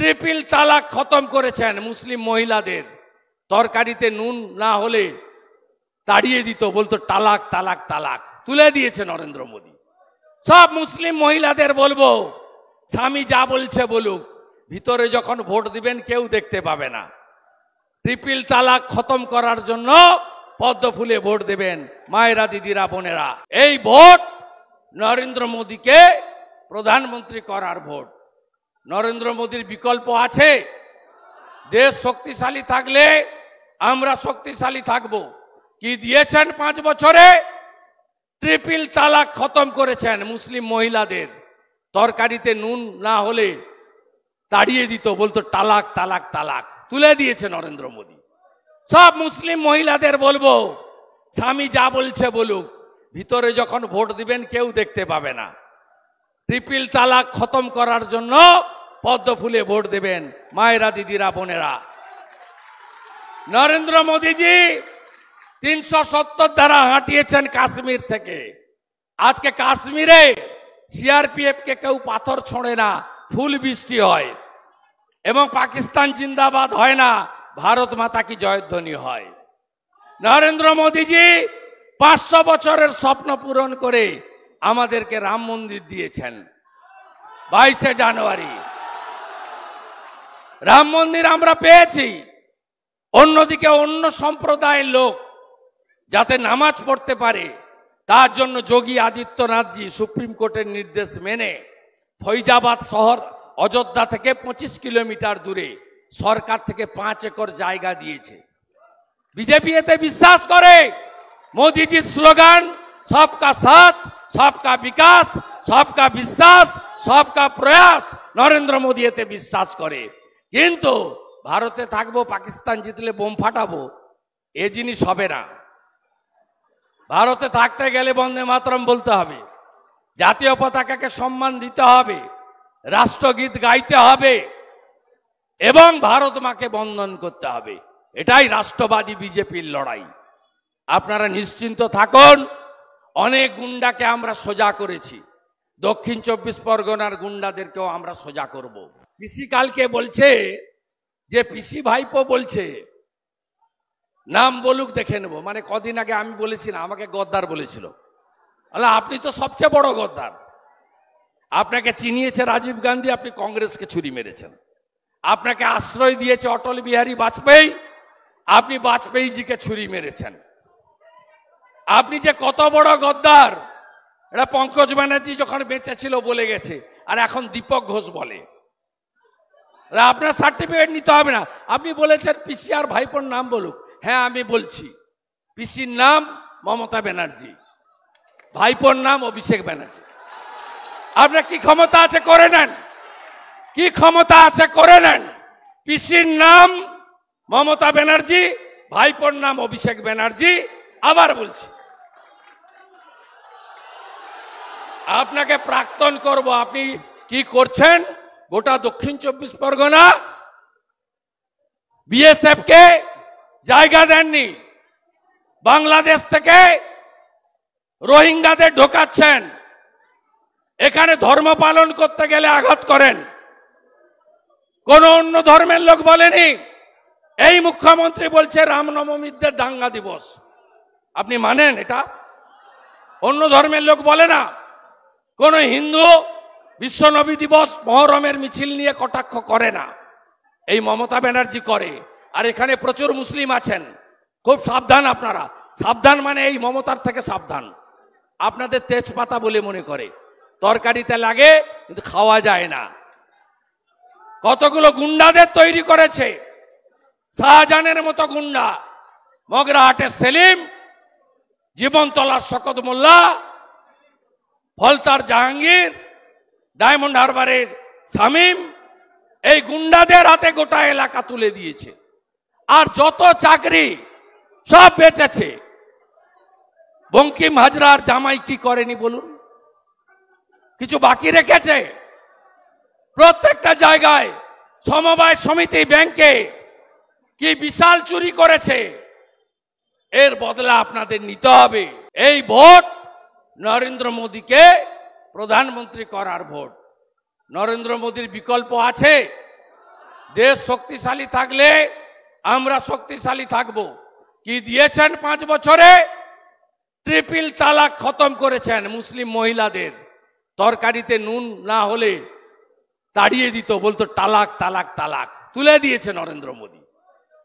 Triple তালাক খতম করেছেন মুসলিম মহিলাদের। তরকারিতে নুন না হলে তাড়িয়ে দিত, বলতো তালাক তালাক তালাক। তুলে দিয়েছে নরেন্দ্র মোদী। সব মুসলিম মহিলাদের বলব, স্বামী যা বলছে বলুক, ভিতরে যখন ভোট দিবেন কেউ দেখতে পাবে না। ট্রিপল তালাক খতম করার জন্য পদ্ম ফুলে ভোট দেবেন মায়েরা, দিদিরা, বোনেরা। এই ভোট নরেন্দ্র মোদীকে প্রধানমন্ত্রী করার ভোট। নরেন্দ্র মোদীর বিকল্প আছে। দেশ শক্তিশালী থাকলে আমরা শক্তিশালী থাকব। কি দিয়েছেন পাঁচ বছরে? ট্রিপল তালাক খতম করেছেন মুসলিম মহিলাদের। তরকারিতে নুন না হলে তাড়িয়ে দিত, বলতো তালাক তালাক তালাক। তুলে দিয়েছে নরেন্দ্র মোদী। সব মুসলিম মহিলাদের বলব, স্বামী যা বলছে বলুক, ভিতরে যখন ভোট দিবেন কেউ দেখতে পাবে না। ট্রিপল তালাক খতম করার জন্য পদ্ম ফুলে ভোট দেবেন মায়েরা, দিদিরা, বোনেরা। নরেন্দ্র মোদীজি তিনশো সত্তর দ্বারা হাঁটিয়েছেন কাশ্মীর থেকে। আজকে কাশ্মীরে সিআরপিএফ কে কেউ পাথর ছোঁড়ে না, ফুল বৃষ্টি হয়। এবং পাকিস্তান জিন্দাবাদ হয় না, ভারত মাতা কি জয়ধ্বনি হয়। নরেন্দ্র মোদীজি পাঁচশো বছরের স্বপ্ন পূরণ করে আমাদেরকে রাম মন্দির দিয়েছেন। বাইশে জানুয়ারি। রাম মন্দির আমরা পেয়েছি। অন্যদিকে অন্য সম্প্রদায়ের লোক যাতে নামাজ পড়তে পারে, তার জন্য যোগী আদিত্যনাথজি সুপ্রিম কোর্টের নির্দেশ মেনে ফৈজাবাদ শহর অযোধ্যা থেকে পঁচিশ কিলোমিটার দূরে সরকার থেকে পাঁচ একর জায়গা দিয়েছে। বিজেপি এতে বিশ্বাস করে, মোদিজির স্লোগান, সবকা সাথ সবকা বিকাশ, সবকা বিশ্বাস, সবকা প্রয়াস নরেন্দ্র মোদী এতে বিশ্বাস করে। কিন্তু ভারতে থাকব, পাকিস্তান জিতলে বোম ফাটাবো, এ জিনিস হবে না। ভারতে থাকতে গেলে বন্দে মাতরম বলতে হবে। জাতীয় পতাকাকে সম্মান দিতে হবে, রাষ্ট্রগীত গাইতে হবে, এবং ভারত মাকে বন্ধন করতে হবে। এটাই রাষ্ট্রবাদী বিজেপির লড়াই। আপনারা নিশ্চিন্ত থাকুন অনেক গুন্ডাকে আমরা সোজা করেছি। দক্ষিণ চব্বিশ পরগনার গুন্ডাদেরকেও আমরা সোজা করব। পিসি কালকে বলছে যে, পিসি ভাইপো বলছে, নাম বলুক দেখে নেব। মানে কদিন আগে আমি বলেছি না আমাকে গদ্দার বলেছিল। আপনি তো সবচেয়ে বড় গদ্দার। আপনাকে চিনিয়েছে রাজীব গান্ধী, আপনি কংগ্রেসকে ছুরি মেরেছেন। আপনাকে আশ্রয় দিয়েছে অটল বিহারী বাজপেয়ী, আপনি বাজপেয়ীজিকে ছুরি মেরেছেন। আপনি যে কত বড় গদ্দার। এটা পঙ্কজ ব্যানার্জি যখন বেঁচে ছিল বলে গেছে, আর এখন দীপক ঘোষ বলে। আপনার সার্টিফিকেট নিতে হবে না। আপনি বলেছেন পিসি আর ভাইপোর নাম বলুক। হ্যাঁ আমি বলছি। পিসির নাম মমতা ব্যানার্জি। ভাইপোর নাম অভিষেক ব্যানার্জি। আপনার কি ক্ষমতা আছে করে নেন। কি ক্ষমতা আছে করে নেন। পিসির নাম মমতা ব্যানার্জি, ভাইপোর নাম অভিষেক ব্যানার্জি। আবার বলছি। আপনাকে প্রাক্তন করব। আপনি কি করছেন? গোটা দক্ষিণ চব্বিশ পরগনা বিএসএফ কে জায়গা দেননি। বাংলাদেশ থেকে রোহিঙ্গাদের ঢোকাচ্ছেন। এখানে ধর্ম পালন করতে গেলে আঘাত করেন। কোন অন্য ধর্মের লোক বলেনি। এই মুখ্যমন্ত্রী বলছে রামনবমীদের দাঙ্গা দিবস। আপনি মানেন এটা? অন্য ধর্মের লোক বলে না। কোন হিন্দু বিশ্বনবী দিবস মহরমের মিছিল নিয়ে কটাক্ষ করে না। এই মমতা ব্যানার্জি করে। আর এখানে প্রচুর মুসলিম আছেন। খুব সাবধান আপনারা। সাবধান মানে এই মমতার থেকে সাবধান। আপনাদের তেজপাতা বলে মনে করে। তরকারিতে লাগে, কিন্তু খাওয়া যায় না। কতগুলো গুন্ডাদের তৈরি করেছে। শাহজাহানের মতো গুন্ডা। মগরাহাটের সেলিম, জীবন জীবনতলার শকত মোল্লা ফলতার জাহাঙ্গীর, ডায়মন্ড হারবারের শামীম, এই গুন্ডাদের হাতে গোটা এলাকা তুলে দিয়েছে। আর যত চাকরি সব বেঁচেছে। বঙ্কিম হাজরার জামাই কি করেনি বলুন? কিছু বাকি রেখেছে? প্রত্যেকটা জায়গায় সমবায় সমিতি ব্যাংকে কি বিশাল চুরি করেছে? এর বদলা আপনাদের নিতে হবে। এই ভোট নরেন্দ্র মোদীকে প্রধানমন্ত্রী করার ভোট। নরেন্দ্র মোদীর বিকল্প আছে? দেশ শক্তিশালী থাকলে আমরা শক্তিশালী থাকব। কি দিয়েছেন পাঁচ বছরে? ট্রিপল তালাক খতম করেছেন মুসলিম মহিলাদের। তরকারিতে নুন না হলে তাড়িয়ে দিত, বলতো তালাক তালাক তালাক। তুলে দিয়েছে নরেন্দ্র মোদী।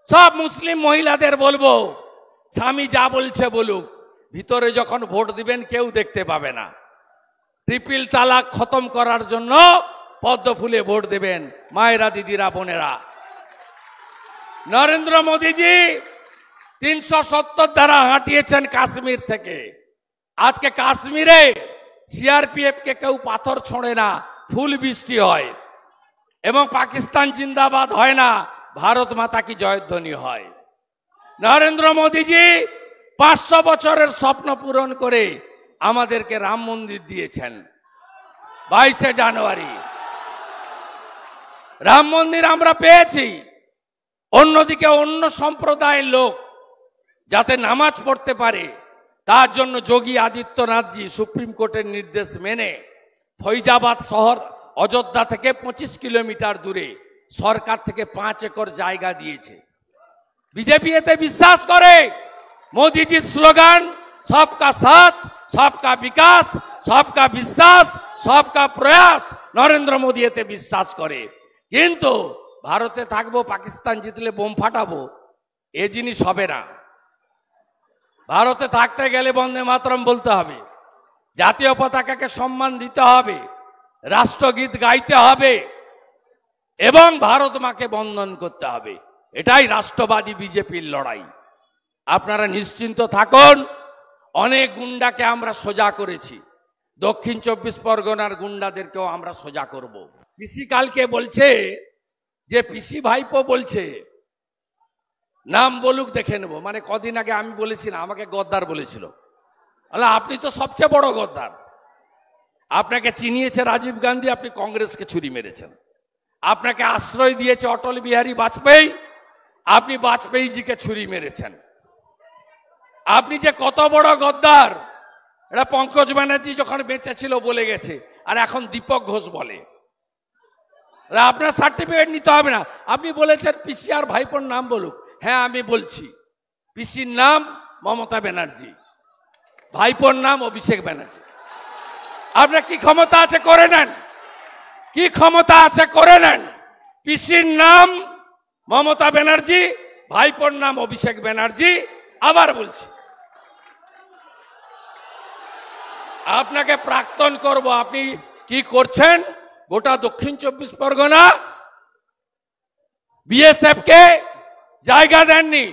সব মুসলিম মহিলাদের বলব, স্বামী যা বলছে বলুক ভিতরে যখন ভোট দিবেন, কেউ দেখতে পাবে না। ট্রিপিল তালাক খতম করার জন্য পদ্ম ফুলে ভোট দেবেন মায়েরা, দিদিরা, বোনেরা। নরেন্দ্র মোদীজি তিনশো সত্তর দ্বারা হাঁটিয়েছেন কাশ্মীর থেকে। আজকে কাশ্মীরে সিআরপিএফ কে কেউ পাথর ছোঁড়ে না, ফুল বৃষ্টি হয়। এবং পাকিস্তান জিন্দাবাদ হয় না, ভারত মাতা কি জয়ধ্বনি হয়। নরেন্দ্র মোদীজি পাঁচশো বছরের স্বপ্ন পূরণ করে আমাদেরকে রাম মন্দির দিয়েছেন। বাইশে জানুয়ারি। রাম মন্দির আমরা পেয়েছি। অন্যদিকে অন্য সম্প্রদায়ের লোক যাতে নামাজ পড়তে পারে, তার জন্য যোগী আদিত্যনাথজি সুপ্রিম কোর্টের নির্দেশ মেনে ফৈজাবাদ শহর অযোধ্যা থেকে পঁচিশ কিলোমিটার দূরে সরকার থেকে পাঁচ একর জায়গা দিয়েছে। বিজেপি এতে বিশ্বাস করে। মোদিজির স্লোগান সবকা সাথ সবকা বিকাশ সবকা বিশ্বাস সবকা প্রয়াস নরেন্দ্র মোদী এতে বিশ্বাস করে কিন্তু ভারতে থাকব পাকিস্তান জিতলে বোম ফাটাবো, এ জিনিস হবে না। ভারতে থাকতে গেলে বন্দে মাতরম বলতে হবে। জাতীয় পতাকাকে সম্মান দিতে হবে। রাষ্ট্রগীত গাইতে হবে। এবং ভারত মাকে বন্ধন করতে হবে। এটাই রাষ্ট্রবাদী বিজেপির লড়াই। আপনারা নিশ্চিন্ত থাকুন, অনেক গুন্ডাকে আমরা সোজা করেছি। দক্ষিণ চব্বিশ পরগনার গুন্ডাদেরকেও আমরা সোজা করব। পিসি কালকে বলছে, যে পিসি ভাইপো বলছে, নাম বলুক দেখে নেব। মানে কদিন আগে আমি বলেছি না, আমাকে গদ্দার বলেছিল। আল্লাহ, আপনি তো সবচেয়ে বড় গদ্দার। আপনাকে চিনিয়েছে রাজীব গান্ধী, আপনি কংগ্রেসকে ছুরি মেরেছেন। আপনাকে আশ্রয় দিয়েছে অটল বিহারী বাজপেয়ী, আপনি বাজপেয়ীজিকে ছুরি মেরেছেন। আপনি যে কত বড় গদ্দার। এটা পঙ্কজ ব্যানার্জি যখন বেঁচে ছিল বলে গেছে, আর এখন দীপক ঘোষ বলে। আপনার সার্টিফিকেট নিতে হবে না। আপনি বলেছেন পিসি আর ভাইপোর নাম বলুক। হ্যাঁ আমি বলছি। পিসির নাম মমতা ব্যানার্জি। ভাইপোর নাম অভিষেক ব্যানার্জি। আপনার কি ক্ষমতা আছে করে নেন। কি ক্ষমতা আছে করে নেন। পিসির নাম মমতা ব্যানার্জি, ভাইপোর নাম অভিষেক ব্যানার্জি, আবার বলছি। আপনাকে প্রাক্তন করব। আপনি কি করছেন? গোটা দক্ষিণ চব্বিশ পরগনা বিএসএফ কে জায়গা দেননি।